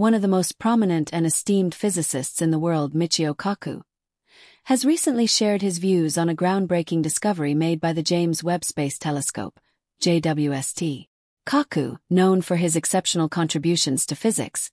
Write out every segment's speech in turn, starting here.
one of the most prominent and esteemed physicists in the world Michio Kaku, has recently shared his views on a groundbreaking discovery made by the James Webb Space Telescope, JWST. Kaku, known for his exceptional contributions to physics,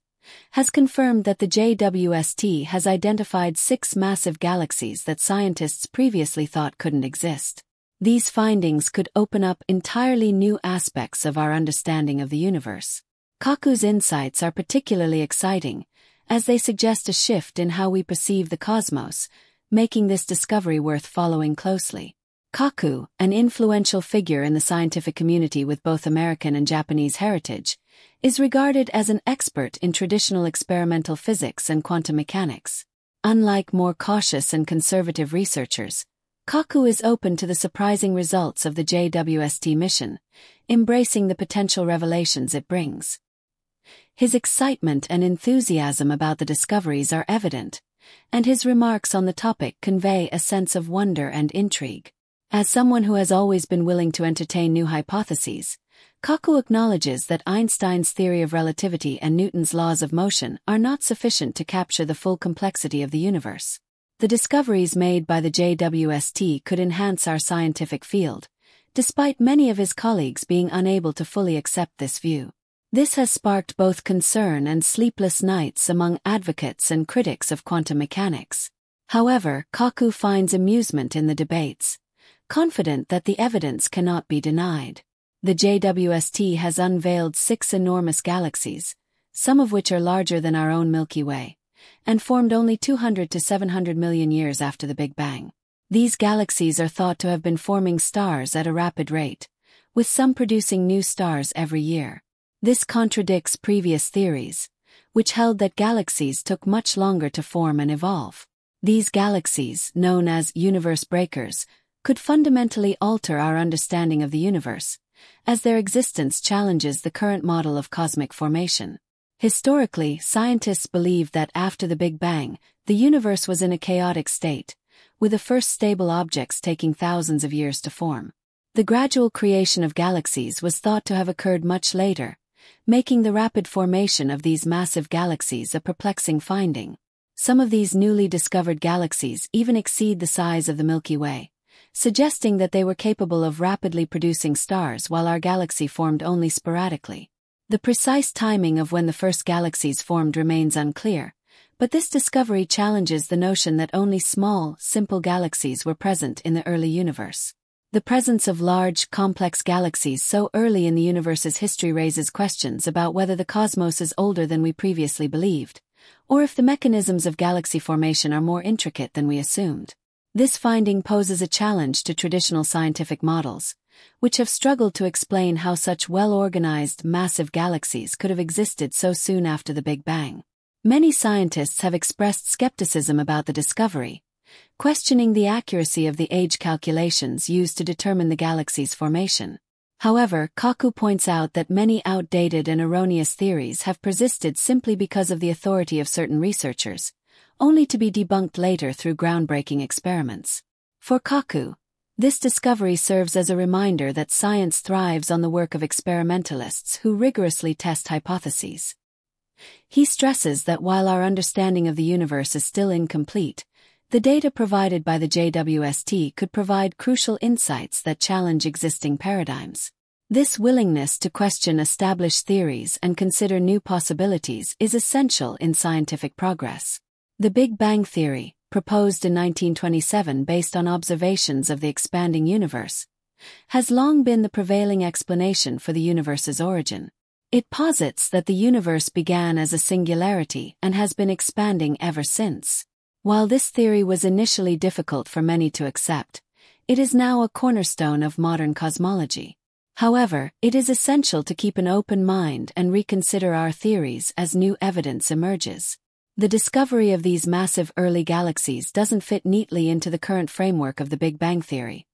has confirmed that the JWST has identified six massive galaxies that scientists previously thought couldn't exist. These findings could open up entirely new aspects of our understanding of the universe. Kaku's insights are particularly exciting, as they suggest a shift in how we perceive the cosmos, making this discovery worth following closely. Kaku, an influential figure in the scientific community with both American and Japanese heritage, is regarded as an expert in traditional experimental physics and quantum mechanics. Unlike more cautious and conservative researchers, Kaku is open to the surprising results of the JWST mission, embracing the potential revelations it brings. His excitement and enthusiasm about the discoveries are evident, and his remarks on the topic convey a sense of wonder and intrigue. As someone who has always been willing to entertain new hypotheses, Kaku acknowledges that Einstein's theory of relativity and Newton's laws of motion are not sufficient to capture the full complexity of the universe. The discoveries made by the JWST could enhance our scientific field, despite many of his colleagues being unable to fully accept this view. This has sparked both concern and sleepless nights among advocates and critics of quantum mechanics. However, Kaku finds amusement in the debates, confident that the evidence cannot be denied. The JWST has unveiled six enormous galaxies, some of which are larger than our own Milky Way, and formed only 200 to 700 million years after the Big Bang. These galaxies are thought to have been forming stars at a rapid rate, with some producing new stars every year. This contradicts previous theories, which held that galaxies took much longer to form and evolve. These galaxies, known as universe breakers, could fundamentally alter our understanding of the universe, as their existence challenges the current model of cosmic formation. Historically, scientists believed that after the Big Bang, the universe was in a chaotic state, with the first stable objects taking thousands of years to form. The gradual creation of galaxies was thought to have occurred much later, making the rapid formation of these massive galaxies a perplexing finding. Some of these newly discovered galaxies even exceed the size of the Milky Way, suggesting that they were capable of rapidly producing stars while our galaxy formed only sporadically. The precise timing of when the first galaxies formed remains unclear, but this discovery challenges the notion that only small, simple galaxies were present in the early universe. The presence of large, complex galaxies so early in the universe's history raises questions about whether the cosmos is older than we previously believed, or if the mechanisms of galaxy formation are more intricate than we assumed. This finding poses a challenge to traditional scientific models, which have struggled to explain how such well-organized, massive galaxies could have existed so soon after the Big Bang. Many scientists have expressed skepticism about the discovery, questioning the accuracy of the age calculations used to determine the galaxy's formation. However, Kaku points out that many outdated and erroneous theories have persisted simply because of the authority of certain researchers, only to be debunked later through groundbreaking experiments. For Kaku, this discovery serves as a reminder that science thrives on the work of experimentalists who rigorously test hypotheses. He stresses that while our understanding of the universe is still incomplete, the data provided by the JWST could provide crucial insights that challenge existing paradigms. This willingness to question established theories and consider new possibilities is essential in scientific progress. The Big Bang Theory, proposed in 1927 based on observations of the expanding universe, has long been the prevailing explanation for the universe's origin. It posits that the universe began as a singularity and has been expanding ever since. While this theory was initially difficult for many to accept, it is now a cornerstone of modern cosmology. However, it is essential to keep an open mind and reconsider our theories as new evidence emerges. The discovery of these massive early galaxies doesn't fit neatly into the current framework of the Big Bang Theory,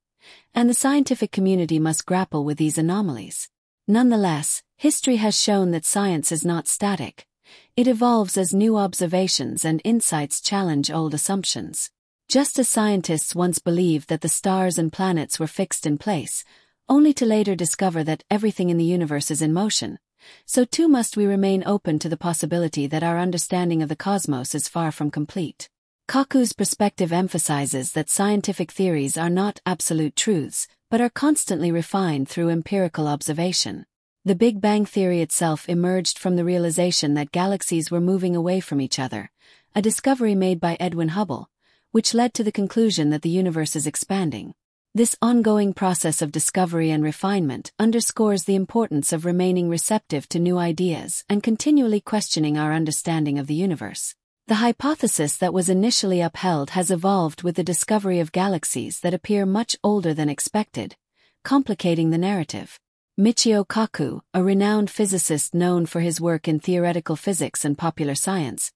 and the scientific community must grapple with these anomalies. Nonetheless, history has shown that science is not static, it evolves as new observations and insights challenge old assumptions. Just as scientists once believed that the stars and planets were fixed in place, only to later discover that everything in the universe is in motion, so too must we remain open to the possibility that our understanding of the cosmos is far from complete. Kaku's perspective emphasizes that scientific theories are not absolute truths, but are constantly refined through empirical observation. The Big Bang Theory itself emerged from the realization that galaxies were moving away from each other, a discovery made by Edwin Hubble, which led to the conclusion that the universe is expanding. This ongoing process of discovery and refinement underscores the importance of remaining receptive to new ideas and continually questioning our understanding of the universe. The hypothesis that was initially upheld has evolved with the discovery of galaxies that appear much older than expected, complicating the narrative. Michio Kaku, a renowned physicist known for his work in theoretical physics and popular science,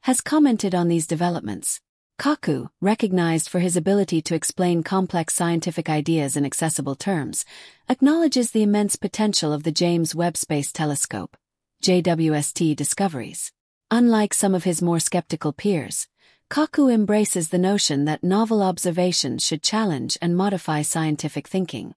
has commented on these developments. Kaku, recognized for his ability to explain complex scientific ideas in accessible terms, acknowledges the immense potential of the James Webb Space Telescope, JWST discoveries. Unlike some of his more skeptical peers, Kaku embraces the notion that novel observations should challenge and modify scientific thinking.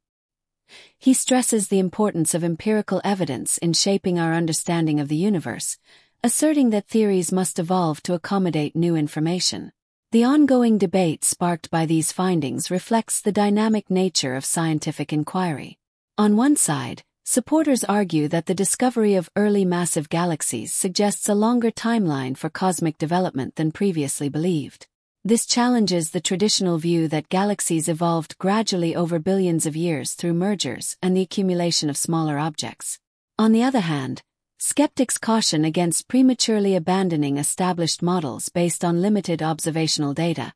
He stresses the importance of empirical evidence in shaping our understanding of the universe, asserting that theories must evolve to accommodate new information. The ongoing debate sparked by these findings reflects the dynamic nature of scientific inquiry. On one side, supporters argue that the discovery of early massive galaxies suggests a longer timeline for cosmic development than previously believed. This challenges the traditional view that galaxies evolved gradually over billions of years through mergers and the accumulation of smaller objects. On the other hand, Skeptics caution against prematurely abandoning established models based on limited observational data,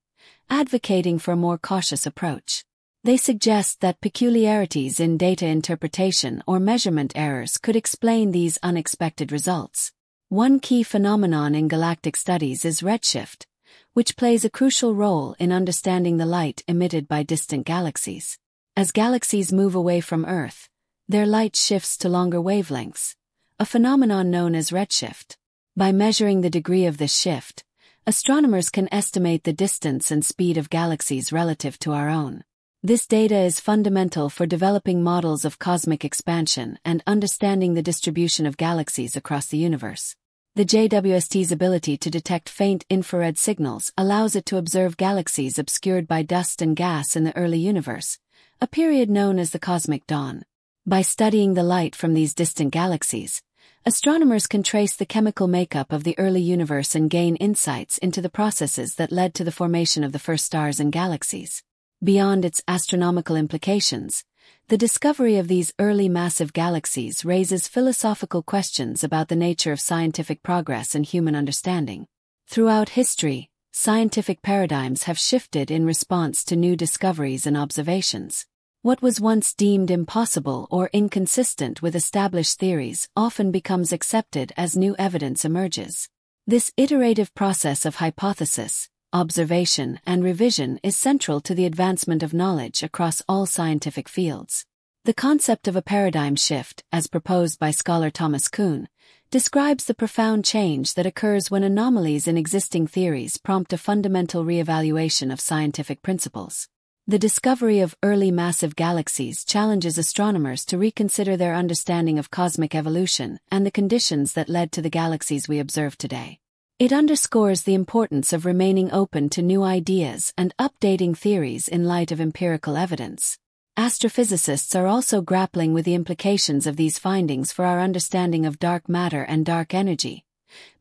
advocating for a more cautious approach. They suggest that peculiarities in data interpretation or measurement errors could explain these unexpected results. One key phenomenon in galactic studies is redshift, which plays a crucial role in understanding the light emitted by distant galaxies. As galaxies move away from Earth, their light shifts to longer wavelengths, a phenomenon known as redshift. By measuring the degree of this shift, astronomers can estimate the distance and speed of galaxies relative to our own. This data is fundamental for developing models of cosmic expansion and understanding the distribution of galaxies across the universe. The JWST's ability to detect faint infrared signals allows it to observe galaxies obscured by dust and gas in the early universe, a period known as the cosmic dawn. By studying the light from these distant galaxies, astronomers can trace the chemical makeup of the early universe and gain insights into the processes that led to the formation of the first stars and galaxies. Beyond its astronomical implications, the discovery of these early massive galaxies raises philosophical questions about the nature of scientific progress and human understanding. Throughout history, scientific paradigms have shifted in response to new discoveries and observations. What was once deemed impossible or inconsistent with established theories often becomes accepted as new evidence emerges. This iterative process of hypothesis, observation, and revision is central to the advancement of knowledge across all scientific fields. The concept of a paradigm shift, as proposed by scholar Thomas Kuhn, describes the profound change that occurs when anomalies in existing theories prompt a fundamental reevaluation of scientific principles. The discovery of early massive galaxies challenges astronomers to reconsider their understanding of cosmic evolution and the conditions that led to the galaxies we observe today. It underscores the importance of remaining open to new ideas and updating theories in light of empirical evidence. Astrophysicists are also grappling with the implications of these findings for our understanding of dark matter and dark energy,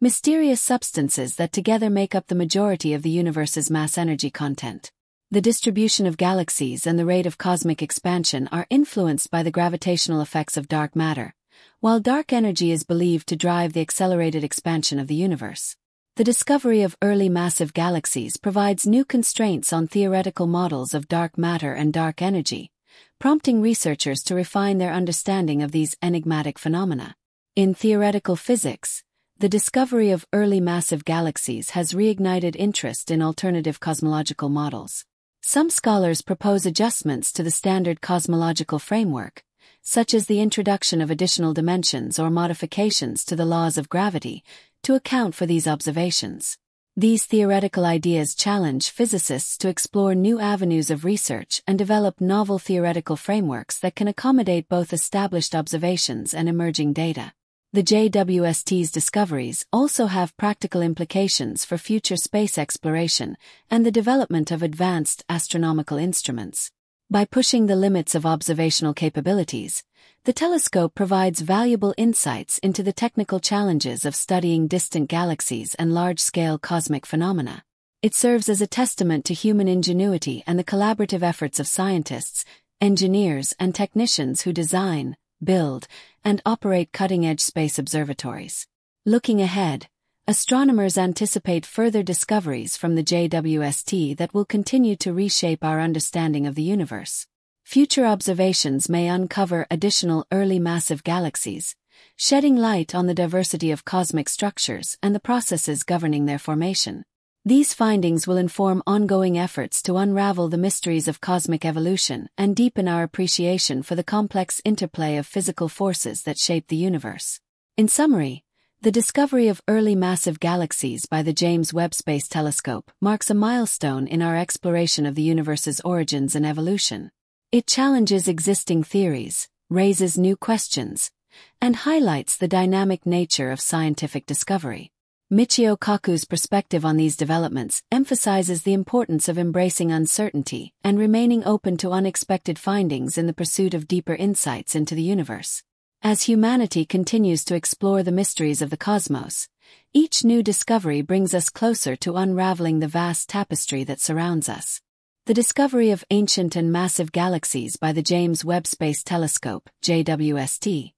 mysterious substances that together make up the majority of the universe's mass energy content. The distribution of galaxies and the rate of cosmic expansion are influenced by the gravitational effects of dark matter, while dark energy is believed to drive the accelerated expansion of the universe. The discovery of early massive galaxies provides new constraints on theoretical models of dark matter and dark energy, prompting researchers to refine their understanding of these enigmatic phenomena. In theoretical physics, the discovery of early massive galaxies has reignited interest in alternative cosmological models. Some scholars propose adjustments to the standard cosmological framework, such as the introduction of additional dimensions or modifications to the laws of gravity, to account for these observations. These theoretical ideas challenge physicists to explore new avenues of research and develop novel theoretical frameworks that can accommodate both established observations and emerging data. The JWST's discoveries also have practical implications for future space exploration and the development of advanced astronomical instruments. By pushing the limits of observational capabilities, the telescope provides valuable insights into the technical challenges of studying distant galaxies and large-scale cosmic phenomena. It serves as a testament to human ingenuity and the collaborative efforts of scientists, engineers, and technicians who design, build, and operate cutting-edge space observatories. Looking ahead, astronomers anticipate further discoveries from the JWST that will continue to reshape our understanding of the universe. Future observations may uncover additional early massive galaxies, shedding light on the diversity of cosmic structures and the processes governing their formation. These findings will inform ongoing efforts to unravel the mysteries of cosmic evolution and deepen our appreciation for the complex interplay of physical forces that shape the universe. In summary, the discovery of early massive galaxies by the James Webb Space Telescope marks a milestone in our exploration of the universe's origins and evolution. It challenges existing theories, raises new questions, and highlights the dynamic nature of scientific discovery. Michio Kaku's perspective on these developments emphasizes the importance of embracing uncertainty and remaining open to unexpected findings in the pursuit of deeper insights into the universe. As humanity continues to explore the mysteries of the cosmos, each new discovery brings us closer to unraveling the vast tapestry that surrounds us. The discovery of ancient and massive galaxies by the James Webb Space Telescope, JWST,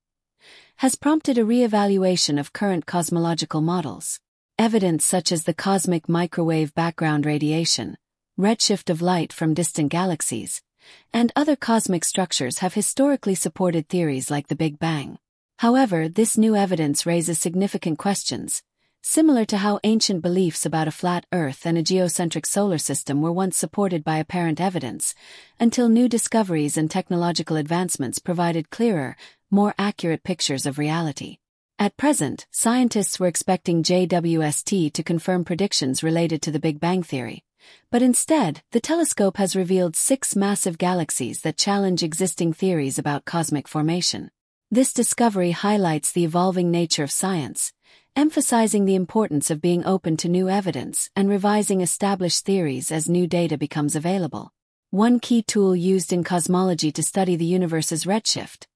has prompted a re-evaluation of current cosmological models. Evidence such as the cosmic microwave background radiation, redshift of light from distant galaxies, and other cosmic structures have historically supported theories like the Big Bang. However, this new evidence raises significant questions, similar to how ancient beliefs about a flat Earth and a geocentric solar system were once supported by apparent evidence, until new discoveries and technological advancements provided clearer, more accurate pictures of reality. At present, scientists were expecting JWST to confirm predictions related to the Big Bang Theory. But instead, the telescope has revealed six massive galaxies that challenge existing theories about cosmic formation. This discovery highlights the evolving nature of science, emphasizing the importance of being open to new evidence and revising established theories as new data becomes available. One key tool used in cosmology to study the universe's redshift,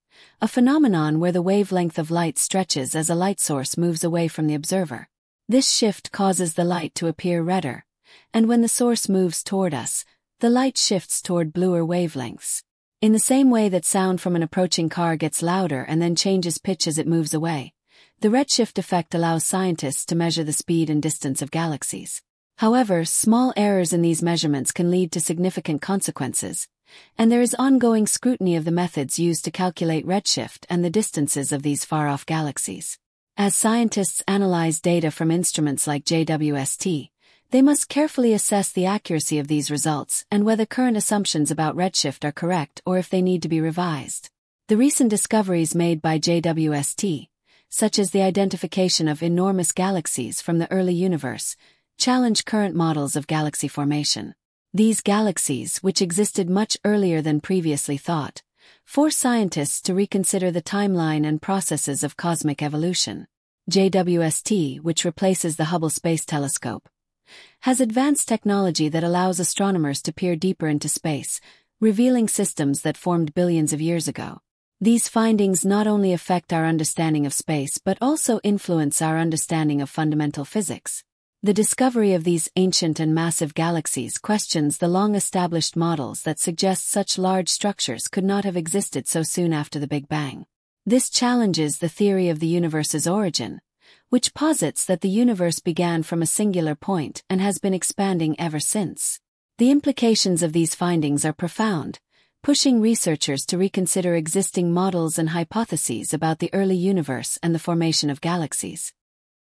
a phenomenon where the wavelength of light stretches as a light source moves away from the observer. This shift causes the light to appear redder, and when the source moves toward us, the light shifts toward bluer wavelengths. In the same way that sound from an approaching car gets louder and then changes pitch as it moves away, the redshift effect allows scientists to measure the speed and distance of galaxies. However, small errors in these measurements can lead to significant consequences, and there is ongoing scrutiny of the methods used to calculate redshift and the distances of these far-off galaxies. As scientists analyze data from instruments like JWST, they must carefully assess the accuracy of these results and whether current assumptions about redshift are correct or if they need to be revised. The recent discoveries made by JWST, such as the identification of enormous galaxies from the early universe, challenge current models of galaxy formation. These galaxies, which existed much earlier than previously thought, force scientists to reconsider the timeline and processes of cosmic evolution. JWST, which replaces the Hubble Space Telescope, has advanced technology that allows astronomers to peer deeper into space, revealing systems that formed billions of years ago. These findings not only affect our understanding of space but also influence our understanding of fundamental physics. The discovery of these ancient and massive galaxies questions the long-established models that suggest such large structures could not have existed so soon after the Big Bang. This challenges the theory of the universe's origin, which posits that the universe began from a singular point and has been expanding ever since. The implications of these findings are profound, pushing researchers to reconsider existing models and hypotheses about the early universe and the formation of galaxies.